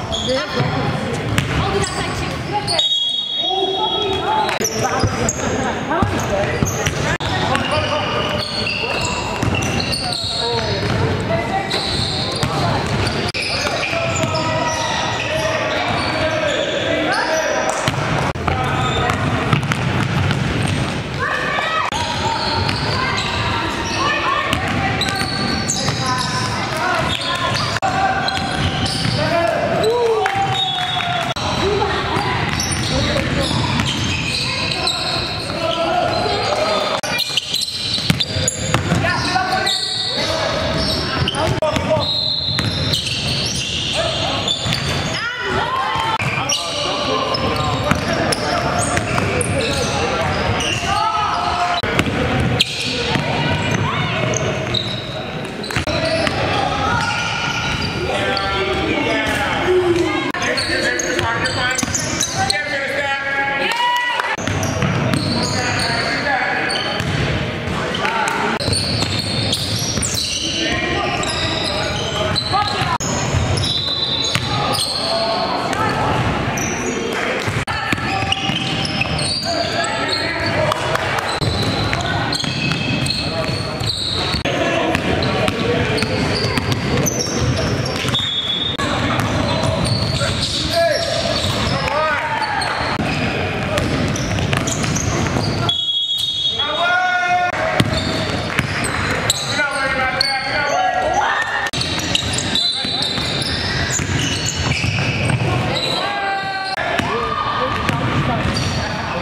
I'll do that too.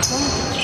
Awesome.